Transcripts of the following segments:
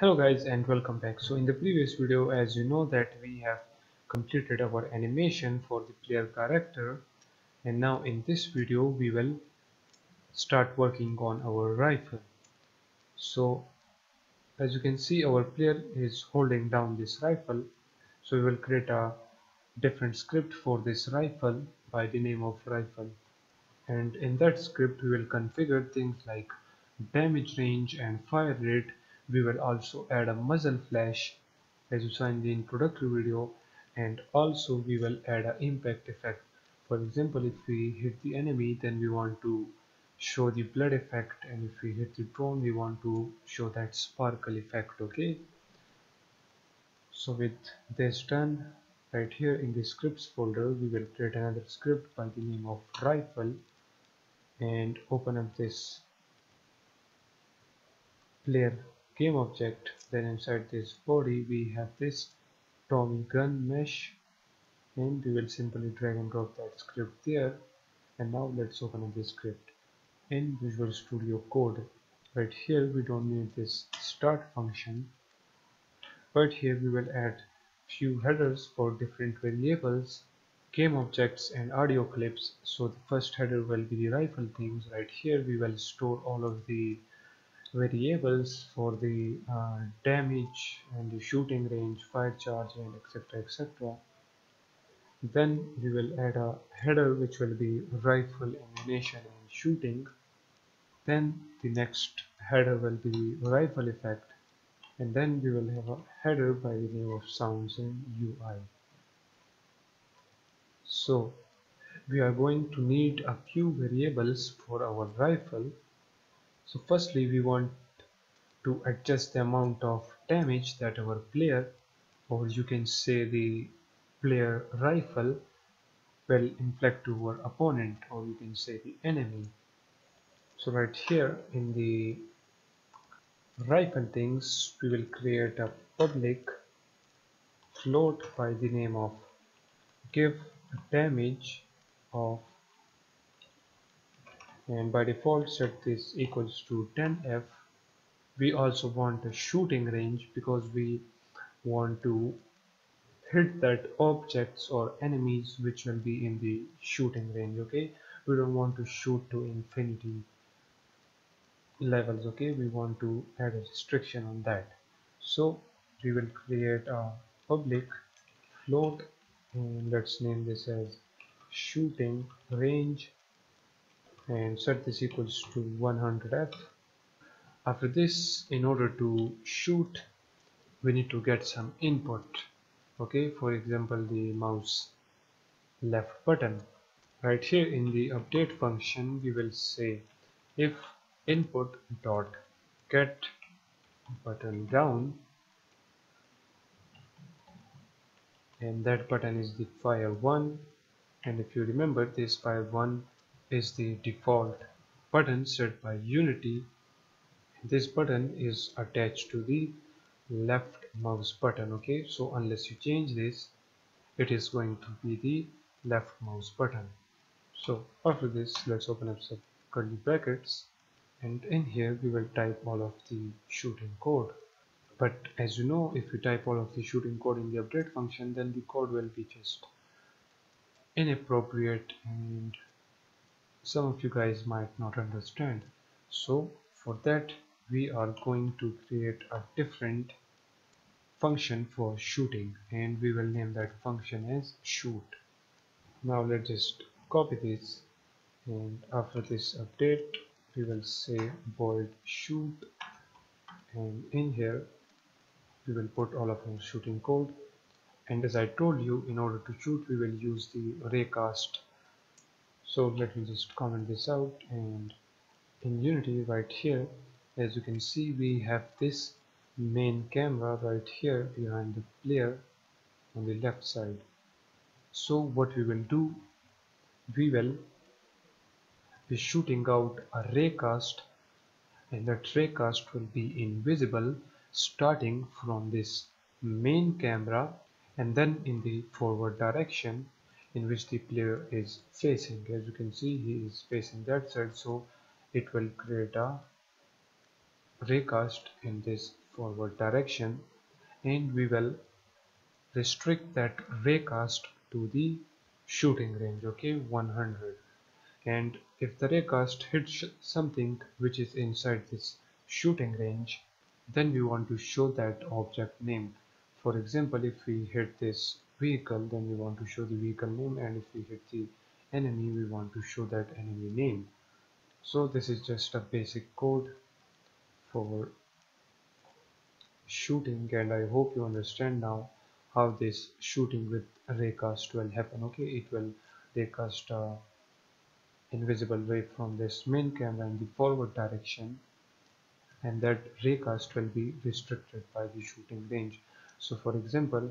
hello guys and welcome back. So in the previous video as you know that we have completed our animation for the player character. And now in this video we will start working on our rifle. So as you can see our player is holding down this rifle. So we will create a different script for this rifle by the name of rifle. And in that script we will configure things like damage range and fire rate we will also add a muzzle flash as you saw in the introductory video and also we will add an impact effect. For example if we hit the enemy then we want to show the blood effect and if we hit the drone we want to show that sparkle effect okay? So with this done right here in the scripts folder we will create another script by the name of rifle and open up this player game object. Then inside this body we have this Tommy gun mesh. And we will simply drag and drop that script there. And now let's open up this script. In Visual Studio Code. Right here we don't need this start function. But here we will add few headers for different variables game objects and audio clips. So the first header will be the rifle things. Right here we will store all of the variables for the uh, damage and the shooting range fire charge and etc etc then we will add a header which will be rifle ammunition and shooting. Then the next header will be rifle effect. And then we will have a header by the name of sounds and UI so we are going to need a few variables for our rifle so firstly we want to adjust the amount of damage that our player or you can say the player rifle will inflict to our opponent or you can say the enemy. So right here in the rifle things we will create a public float by the name of give damage of and by default set this equals to 10f we also want a shooting range because we want to hit that objects or enemies which will be in the shooting range okay? We don't want to shoot to infinity levels okay? We want to add a restriction on that. So we will create a public float and let's name this as shooting range and set this equals to 100f after this in order to shoot we need to get some input okay? For example the mouse left button. Right here in the update function we will say if input dot get button down and that button is the fire 1 and if you remember this fire 1 is the default button set by Unity. This button is attached to the left mouse button okay? So unless you change this it is going to be the left mouse button. So after this let's open up some curly brackets and in here we will type all of the shooting code. But as you know if you type all of the shooting code in the update function then the code will be just inappropriate and some of you guys might not understand. So for that we are going to create a different function for shooting and we will name that function as shoot. Now let's just copy this and after this update we will say void shoot and in here we will put all of our shooting code. And as I told you in order to shoot we will use the raycast so let me just comment this out and in unity right here as you can see we have this main camera right here behind the player on the left side. So what we will do we will be shooting out a raycast and that raycast will be invisible starting from this main camera and then in the forward direction in which the player is facing. As you can see he is facing that side so it will create a raycast in this forward direction. And we will restrict that raycast to the shooting range okay 100 and if the raycast hits something which is inside this shooting range then we want to show that object name. For example if we hit this vehicle then we want to show the vehicle name and if we hit the enemy we want to show that enemy name. So this is just a basic code for shooting and I hope you understand now how this shooting with raycast will happen okay? It will raycast uh, invisible ray from this main camera in the forward direction and that raycast will be restricted by the shooting range. So for example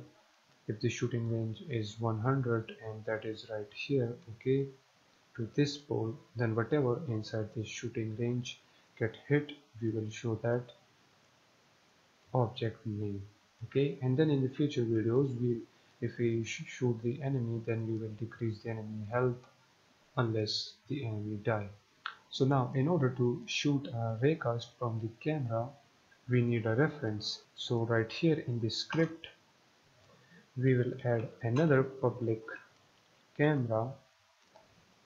if the shooting range is 100 and that is right here okay to this pole then whatever inside this shooting range get hit we will show that object name okay? And then in the future videos we if we sh shoot the enemy then we will decrease the enemy health unless the enemy die. So now in order to shoot a raycast from the camera we need a reference. So right here in the script we will add another public camera.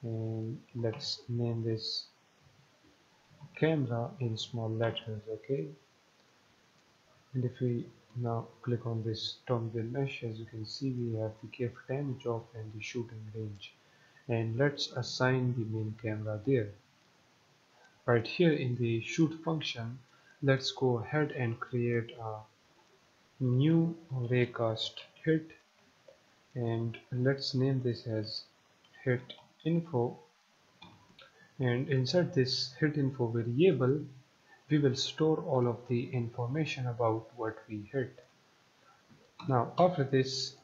And let's name this camera in small letters okay? And if we now click on this toggle mesh as you can see we have the KF damage off and the shooting range. And let's assign the main camera there. Right here in the shoot function let's go ahead and create a new raycast hit. And let's name this as hit info. And inside this hit info variable. We will store all of the information about what we hit. Now after this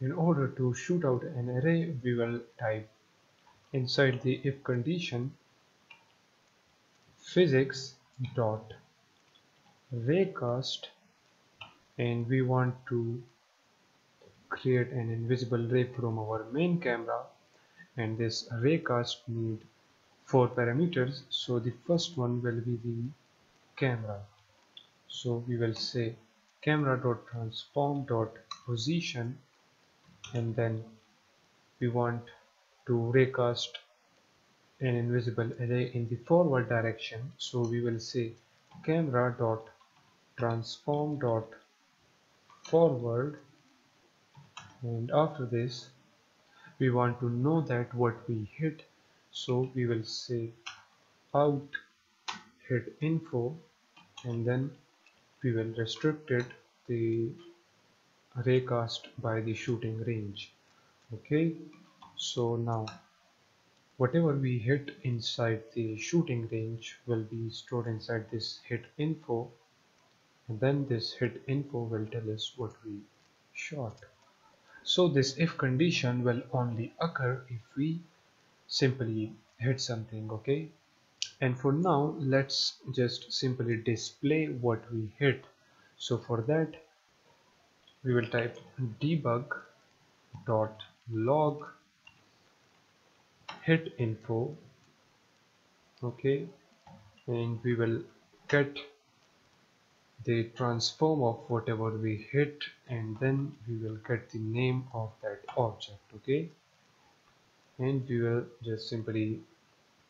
in order to shoot out an array we will type inside the if condition physics dot raycast. And we want to create an invisible ray from our main camera and this raycast need four parameters so the first one will be the camera. So we will say camera dot transform dot position and then we want to raycast an invisible array in the forward direction. So we will say camera dot transform dot forward and after this we want to know that what we hit. So we will say out hit info and then we will restrict it the raycast by the shooting range. Okay? So now whatever we hit inside the shooting range will be stored inside this hit info. And then this hit info will tell us what we shot so this if condition will only occur if we simply hit something okay? And for now let's just simply display what we hit. So for that we will type debug dot log hit info okay? And we will get the transform of whatever we hit and then we will get the name of that object okay? And we will just simply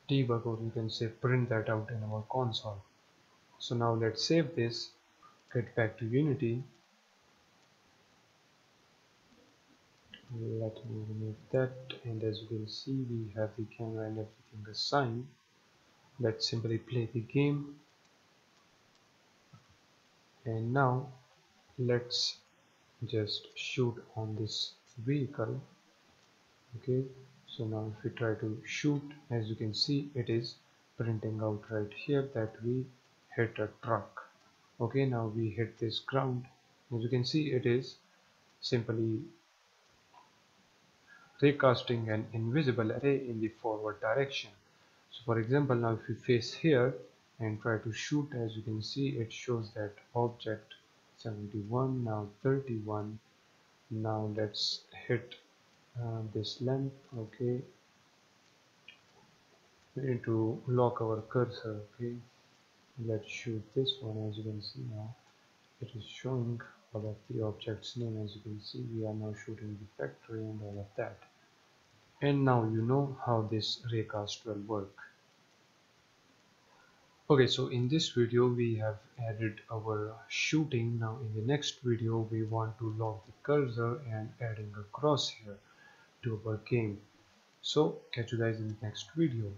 debug or you can say print that out in our console. So now let's save this get back to unity. Let me remove that and as you can see we have the camera and everything assigned. Let's simply play the game and now let's just shoot on this vehicle. Okay so now if we try to shoot as you can see it is printing out right here that we hit a truck. Okay now we hit this ground. As you can see it is simply raycasting an invisible array in the forward direction. So for example now if we face here and try to shoot. As you can see it shows that object 71 now 31 now let's hit uh, this length okay we need to lock our cursor okay. Let's shoot this one as you can see now. It is showing all of the objects name as you can see. We are now shooting the factory and all of that. And now you know how this raycast will work okay so in this video we have added our shooting. Now in the next video we want to lock the cursor and adding a crosshair to our game. So catch you guys in the next video